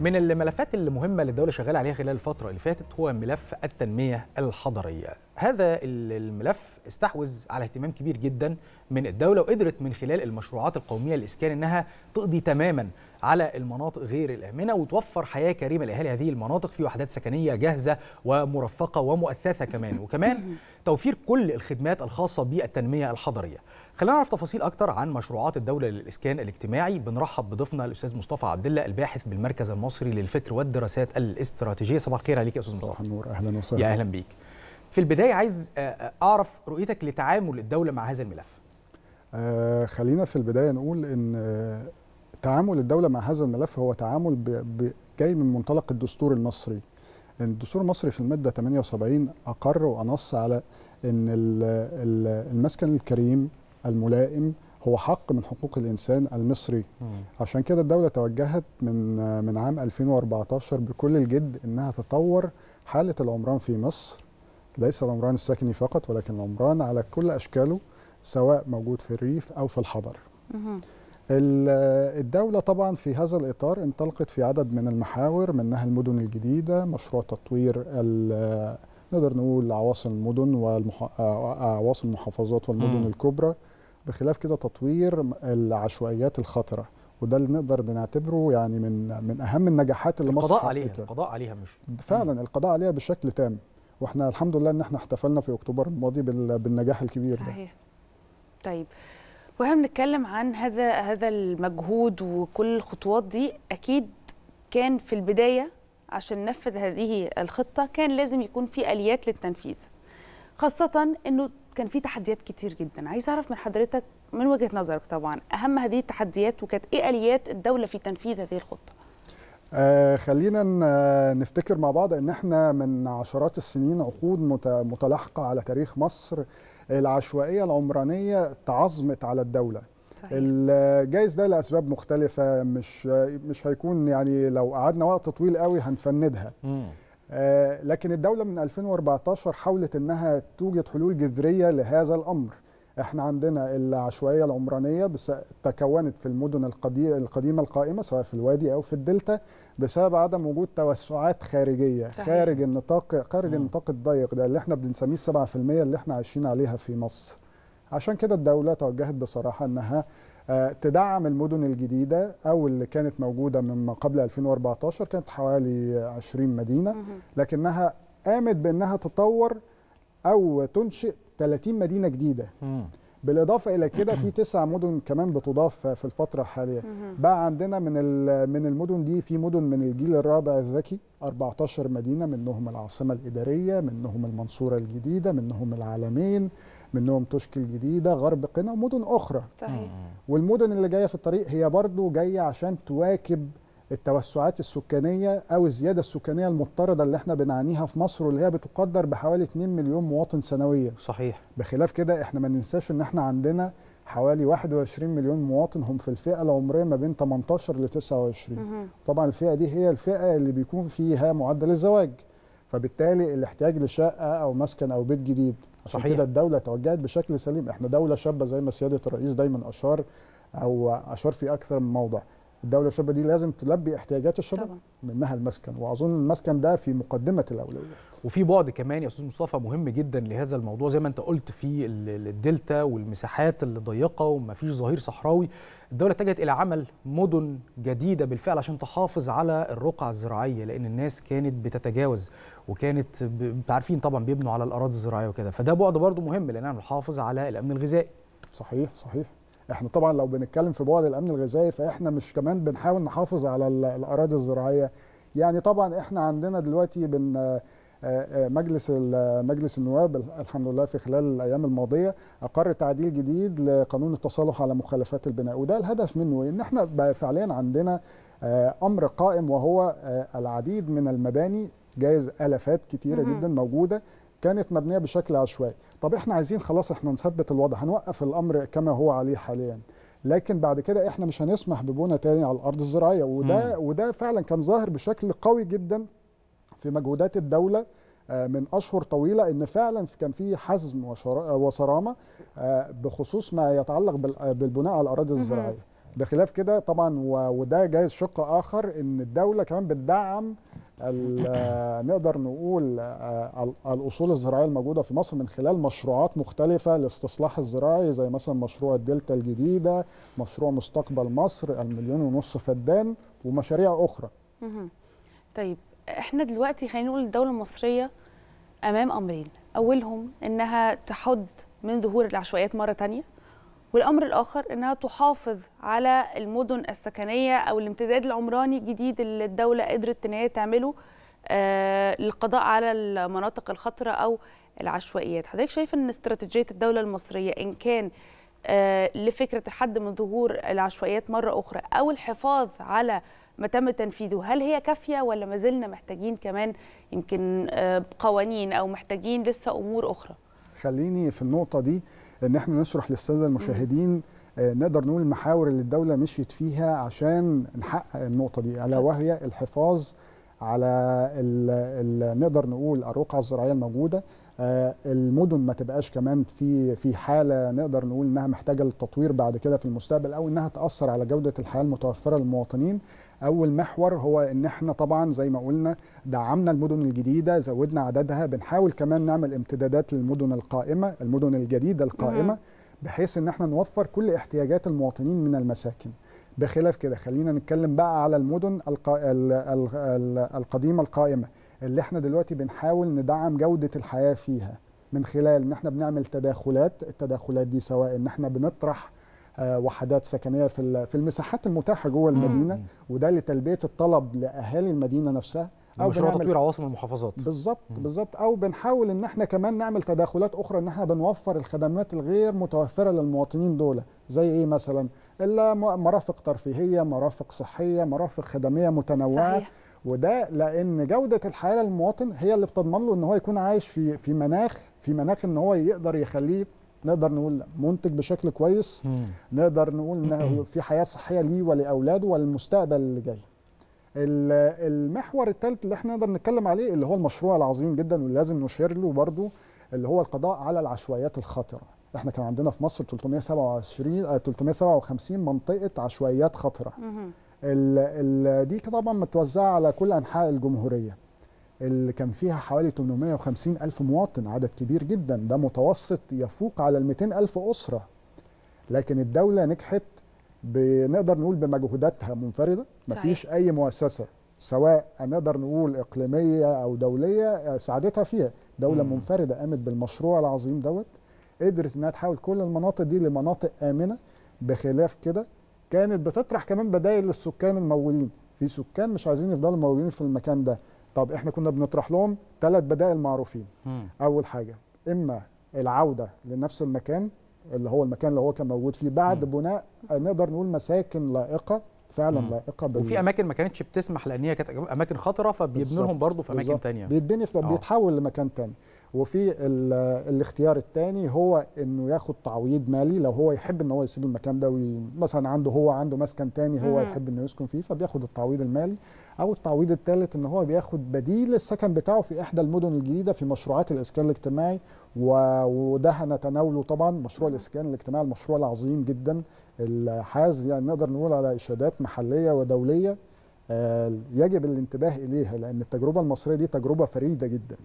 من الملفات المهمة اللي الدولة شغالة عليها خلال الفترة اللي فاتت هو ملف التنمية الحضرية. هذا الملف استحوذ على اهتمام كبير جدا من الدولة وقدرت من خلال المشروعات القومية للإسكان إنها تقضي تماما على المناطق غير الآمنة وتوفر حياة كريمة لأهالي هذه المناطق في وحدات سكنية جاهزة ومرفقة ومؤثثة كمان. وكمان توفير كل الخدمات الخاصة بالتنمية الحضرية. خلينا نعرف تفاصيل أكتر عن مشروعات الدولة للإسكان الاجتماعي. بنرحب بضيفنا الأستاذ مصطفى عبد الله الباحث بالمركز المصري للفكر والدراسات الاستراتيجية. صباح الخير عليك يا أستاذ مصطفى. صباح النور. أهلا وسهلا. يا أهلا بيك. في البداية عايز أعرف رؤيتك لتعامل الدولة مع هذا الملف. آه خلينا في البداية نقول آه تعامل الدولة مع هذا الملف هو تعامل ب... ب... جاي من منطلق الدستور المصري الدستور المصري في المادة 78 أقر وأنص على أن المسكن الكريم الملائم هو حق من حقوق الإنسان المصري مم. عشان كده الدولة توجهت من من عام 2014 بكل الجد أنها تطور حالة العمران في مصر ليس العمران السكني فقط ولكن العمران على كل أشكاله سواء موجود في الريف أو في الحضر مم. الدولة طبعا في هذا الإطار انطلقت في عدد من المحاور منها المدن الجديدة مشروع تطوير نقدر نقول عواصم المدن وعواصم المحافظات والمدن م. الكبرى بخلاف كده تطوير العشوائيات الخطرة وده اللي نقدر بنعتبره يعني من من أهم النجاحات اللي مصر القضاء عليها القضاء عليها مش فعلا م. القضاء عليها بشكل تام وإحنا الحمد لله إن إحنا احتفلنا في أكتوبر الماضي بالنجاح الكبير صحيح. ده طيب وإحنا بنتكلم عن هذا هذا المجهود وكل الخطوات دي أكيد كان في البداية عشان ننفذ هذه الخطة كان لازم يكون في آليات للتنفيذ. خاصة إنه كان في تحديات كتير جدا. عايز أعرف من حضرتك من وجهة نظرك طبعا أهم هذه التحديات وكانت إيه آليات الدولة في تنفيذ هذه الخطة؟ آه خلينا نفتكر مع بعض إن إحنا من عشرات السنين عقود متلاحقة على تاريخ مصر العشوائية العمرانية تعظمت على الدولة. صحيح. الجايز ده لأسباب مختلفة مش مش هيكون يعني لو قعدنا وقت طويل قوي هنفندها. آه لكن الدولة من 2014 حاولت إنها توجد حلول جذرية لهذا الأمر. إحنا عندنا العشوائية العمرانية بس تكونت في المدن القديمة القائمة سواء في الوادي أو في الدلتا بسبب عدم وجود توسعات خارجية صحيح. خارج النطاق خارج م. النطاق الضيق ده اللي إحنا بنسميه 7% اللي إحنا عايشين عليها في مصر عشان كده الدولة توجهت بصراحة إنها تدعم المدن الجديدة أو اللي كانت موجودة من قبل 2014 كانت حوالي 20 مدينة لكنها قامت بإنها تطور أو تنشئ 30 مدينة جديدة. بالإضافة إلى كده في تسع مدن كمان بتضاف في الفترة الحالية. بقى عندنا من من المدن دي في مدن من الجيل الرابع الذكي 14 مدينة منهم العاصمة الإدارية منهم المنصورة الجديدة منهم العالمين منهم تشكي الجديدة غرب قنا ومدن أخرى. صحيح. والمدن اللي جاية في الطريق هي برضو جاية عشان تواكب التوسعات السكانية أو الزيادة السكانية المضطردة اللي إحنا بنعانيها في مصر واللي هي بتقدر بحوالي 2 مليون مواطن سنويا. صحيح. بخلاف كده إحنا ما ننساش إن إحنا عندنا حوالي 21 مليون مواطن هم في الفئة العمرية ما بين 18 ل 29 طبعا الفئة دي هي الفئة اللي بيكون فيها معدل الزواج. فبالتالي الاحتياج لشقة أو مسكن أو بيت جديد. عشان كده الدولة توجهت بشكل سليم. إحنا دولة شابة زي ما سيادة الرئيس دايما أشار أو أشار في أكثر من موضع. الدولة الشابة دي لازم تلبي احتياجات الشباب طبعا. منها المسكن وأظن المسكن ده في مقدمة الأولويات. وفي بعد كمان يا أستاذ مصطفى مهم جدا لهذا الموضوع زي ما أنت قلت في الدلتا والمساحات اللي ضيقة وما فيش ظهير صحراوي. الدولة اتجهت إلى عمل مدن جديدة بالفعل عشان تحافظ على الرقعه الزراعية لأن الناس كانت بتتجاوز وكانت عارفين طبعا بيبنوا على الأراضي الزراعية وكده. فده بعد برضه مهم لأننا بنحافظ على الأمن الغذائي. صحيح صحيح. إحنا طبعا لو بنتكلم في بعد الأمن الغذائي فاحنا مش كمان بنحاول نحافظ على الأراضي الزراعية. يعني طبعا إحنا عندنا دلوقتي بن مجلس مجلس النواب الحمد لله في خلال الأيام الماضية أقر تعديل جديد لقانون التصالح على مخالفات البناء. وده الهدف منه إن إحنا بقى فعليا عندنا أمر قائم وهو العديد من المباني جايز آلافات كتيرة جدا موجودة كانت مبنية بشكل عشوائي. طب إحنا عايزين خلاص إحنا نثبت الوضع هنوقف الأمر كما هو عليه حاليا. لكن بعد كده إحنا مش هنسمح ببنى تاني على الأرض الزراعية. وده مم. وده فعلا كان ظاهر بشكل قوي جدا في مجهودات الدولة من أشهر طويلة إن فعلا كان في حزم وصرامة بخصوص ما يتعلق بالبناء على الأراضي الزراعية. بخلاف كده طبعا وده جايز شق آخر إن الدولة كمان بتدعم آه، نقدر نقول آه، ال- الأصول الزراعية الموجودة في مصر من خلال مشروعات مختلفة للاستصلاح الزراعي زي مثلا مشروع الدلتا الجديدة مشروع مستقبل مصر المليون ونص فدان ومشاريع أخرى. طيب إحنا دلوقتي خلينا نقول الدولة المصرية أمام أمرين. أولهم إنها تحد من ظهور العشوائيات مرة تانية. والأمر الآخر إنها تحافظ على المدن السكنية أو الامتداد العمراني الجديد اللي الدولة قدرت إن هي تعمله آه للقضاء على المناطق الخطرة أو العشوائيات. حضرتك شايف إن استراتيجية الدولة المصرية إن كان آه لفكرة الحد من ظهور العشوائيات مرة أخرى أو الحفاظ على ما تم تنفيذه هل هي كافية ولا ما زلنا محتاجين كمان يمكن آه، قوانين أو محتاجين لسه أمور أخرى؟ خليني في النقطة دي. إن إحنا نشرح للسادة المشاهدين آه، نقدر نقول المحاور اللي الدولة مشيت فيها عشان نحقق النقطة دي ألا وهي الحفاظ على ال ال نقدر نقول الرقعة الزراعية الموجودة. آه، المدن ما تبقاش كمان في في حالة نقدر نقول إنها محتاجة للتطوير بعد كده في المستقبل أو إنها تأثر على جودة الحياة المتوفرة للمواطنين. أول محور هو إن إحنا طبعا زي ما قلنا دعمنا المدن الجديدة زودنا عددها. بنحاول كمان نعمل امتدادات للمدن القائمة المدن الجديدة القائمة مهم. بحيث إن إحنا نوفر كل احتياجات المواطنين من المساكن. بخلاف كده. خلينا نتكلم بقى على المدن القا... ال... ال... ال... القديمة القائمة اللي إحنا دلوقتي بنحاول ندعم جودة الحياة فيها. من خلال إن إحنا بنعمل تداخلات التداخلات دي سواء إن إحنا بنطرح آه، وحدات سكنية في في المساحات المتاحة جوه المدينة. وده لتلبية الطلب لأهالي المدينة نفسها. أو مشروع تطوير عواصم المحافظات. بالظبط. بالظبط. أو بنحاول إن إحنا كمان نعمل تداخلات أخرى إن إحنا بنوفر الخدمات الغير متوفرة للمواطنين دول. زي إيه مثلا؟ إلا مرافق ترفيهية مرافق صحية مرافق خدمية متنوعة. صحيح. وده لأن جودة الحياة للمواطن هي اللي بتضمن له إن هو يكون عايش في في مناخ في مناخ إن هو يقدر يخليه نقدر نقول منتج بشكل كويس. مم. نقدر نقول إنه في حياة صحية ليه ولأولاده وللمستقبل اللي جاي. ال- المحور الثالث اللي إحنا نقدر نتكلم عليه اللي هو المشروع العظيم جدا واللي لازم نشير له برضه اللي هو القضاء على العشوائيات الخطرة. إحنا كان عندنا في مصر 327 آه، 357 منطقة عشوائيات خطرة. ال ال دي طبعا متوزعة على كل أنحاء الجمهورية. اللي كان فيها حوالي 850 ألف مواطن عدد كبير جدا ده متوسط يفوق على ال 200 ألف أسرة لكن الدولة نجحت بنقدر نقول بمجهوداتها منفردة. مفيش أي مؤسسة سواء نقدر نقول إقليمية أو دولية آه، ساعدتها فيها. دولة مم. منفردة قامت بالمشروع العظيم دوت قدرت إنها تحول كل المناطق دي لمناطق آمنة بخلاف كده. كانت بتطرح كمان بدائل للسكان الموجودين في سكان مش عايزين يفضلوا موجودين في المكان ده. طب إحنا كنا بنطرح لهم ثلاث بدائل معروفين. مم. أول حاجة إما العودة لنفس المكان اللي هو المكان اللي هو كان موجود فيه بعد مم. بناء آه، نقدر نقول مساكن لائقة فعلا مم. لائقة بال... وفي أماكن ما كانتش بتسمح لأن هي كانت أماكن خطرة فبيبنوا. لهم برضه في أماكن. تانية بيتبني آه. بيتحول لمكان تاني وفي ال- الاختيار الثاني هو إنه ياخد تعويض مالي لو هو يحب إن هو يسيب المكان ده وي... مثلا عنده هو عنده مسكن تاني هو مم. يحب إنه يسكن فيه فبياخد التعويض المالي. أو التعويض الثالث إن هو بياخد بديل السكن بتاعه في إحدى المدن الجديدة في مشروعات الإسكان الاجتماعي. و... وده هنتناوله طبعا مشروع الإسكان الاجتماعي المشروع العظيم جدا. الحاز يعني نقدر نقول على اشادات محلية ودولية آه، يجب الانتباه إليها لأن التجربة المصرية دي تجربة فريدة جدا.